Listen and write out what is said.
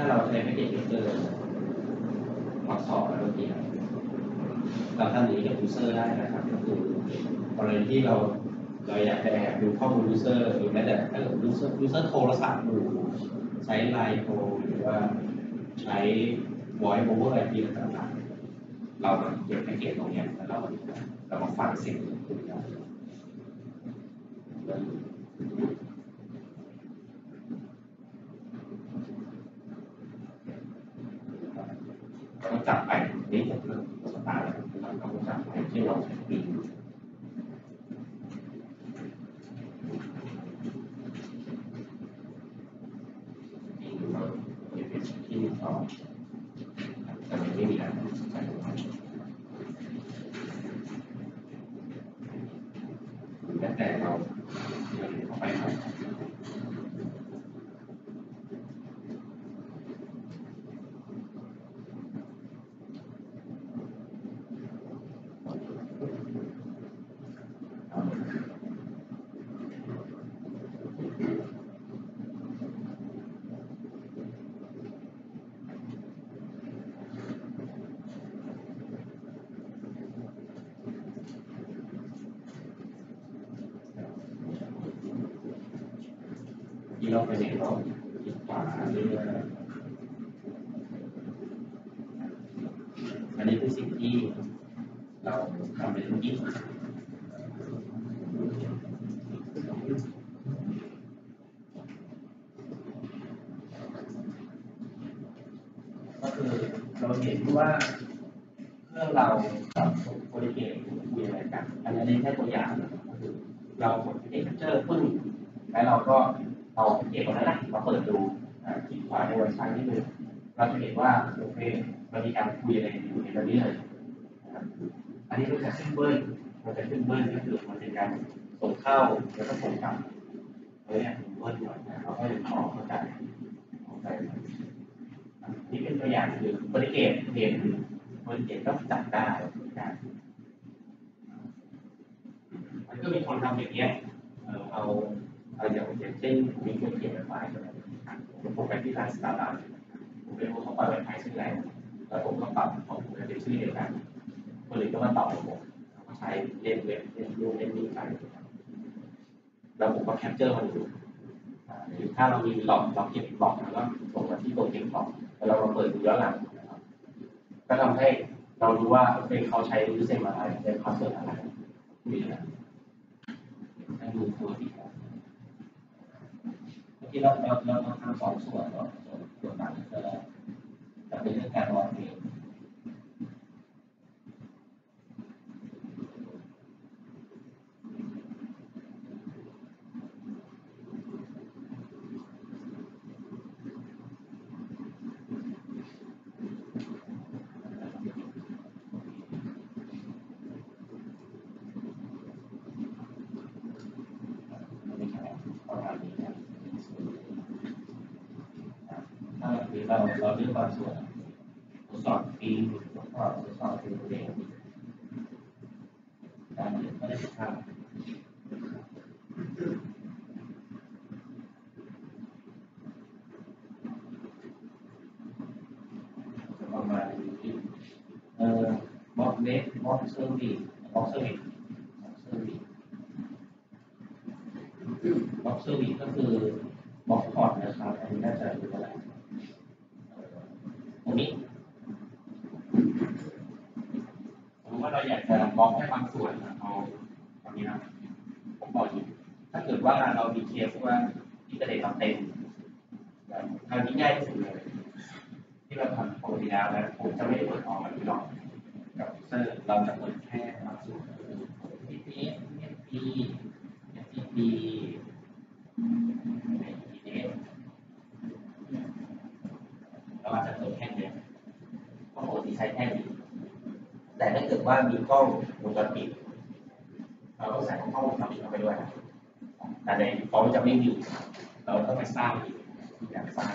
้าเราใช้ packet user ทดสอบแล้วเกียเราทำอย่างนี้กับ user ได้นะครับก็คือกรณีที่เราเราอยากจะแอบดูข้อมูล user หรือแม้แต่ถ้าเกิด user user โทรศัพท์อยู่ใช้ไลน์โทรหรือว่าใช้ voice over IP ต่างๆ เราเก็บ packet ตรงนี้แล้วเราเรามาฟังเสียงคุยได้เราจับไปนี่จะเริ่มสตาร์ทแล้วเราก็จับไปที่เราใช้ปีเราเก็บเป็นที่สองแต่ไม่มีอะไรใส่ลงไปแล้วแต่เราเดินเข้าไปครับ ที่เราไปเห็นเราคิดขวาเรื่อยๆอันนี้คือสิ่งที่เราทำในธุรกิจก็คือเราเห็นว่าเครื่องเรากับโปรดิเกตคุยอะไรกัน อันนี้แค่ตัวอย่างก็คือเรากดเอ็กเจอร์ปึ้งแล้วเราก็ เอาเก็บตรงนั้นนะมาเปิดดูคลิกขวาในเวอร์ชันที่หนึ่งเราจะเห็นว่าโอเคมันมีการคุยอะไรอยู่ในตรงนี้เลยนะครับอันนี้ก็จะขึ้นเบิ้ลมันจะขึ้นเบิ้ลก็คือมันเป็นการส่งเข้าแล้วก็ส่งกลับเฮ้เนี่ยเบิ้ลหน่อยนะเราก็จะขอเข้าใจเข้าใจนี่เป็นตัวอย่างคือบริเกตเห็นบริเกตก็จับได้มันมันก็มีคนทำอย่างเงี้ยเอ่อเอา เอาอย่างอย่างเช่นมีคนเขียนไฟล์ผมไปที่ร้านสตาร์บัคผมไปรู้เขาปล่อยไฟล์ชื่ออะไรแล้วผมก็ปรับของผมเป็นชื่อเดียวกันคนอื่นก็มาตอบผมแล้วก็ใช้เล่นเว็บเล่นรูปเล่นนี่ไปแล้วผมก็แคปเจอร์มันดูอ่าหรือถ้าเรามีหลอกเราเก็บหลอกแล้วก็ส่งมาที่ตัวเก็บ log แล้วเรามาเปิดดูย้อนหลังนะก็ทำให้เรารู้ว่าเป็นเขาใช้ username อะไรใช้ password อะไรมีนะ ให้ดูตัวที่ครับ เมื่อกี้เราเราเราเราทำสองส่วนเนาะส่วนส่วนหลังก็จะเป็นเรื่องการวางเพลง ไม่ใช่ประมาณนี้ครับถ้าหรือ เราเราเลือกบางส่วนทดสอบปีทดสอบทดสอบเป็นเองการเรียนไม่ได้ผิดพลาดประมาณนี้เอ่อบล็อกเล็กบล็อกเซอร์วิสblock service block service block service ก็คือ block port นะครับ อันนี้น่าจะรู้อะไรตรงนี้สมมติว่าเราอยากจะ บล็อกแค่บางส่วนนะเอาตรงนี้นะผมบอกอยู่ถ้าเกิดว่าเรามีเคสว่าอินเทอร์เน็ตเราเต็มแบบทางนี้ง่ายที่สุดเลย ที่เราทำปกติแล้วนะผมจะไม่ได้เปิดออกแบบนี้หรอกกับเซอร์เราจะเปิดแค่บางส่วน TPS TPP FTP เราอาจจะเปิดแค่เนี้ยเพราะปกติใช้แค่นี้ เกิดว่ามีกล้องวงจรปิด เราต้ใส่กล้องวงจรปิดเข้าไปด้วย แต่ในฟองจะไม่มีเราต้องไปสร้างอีกอย่างสร้าง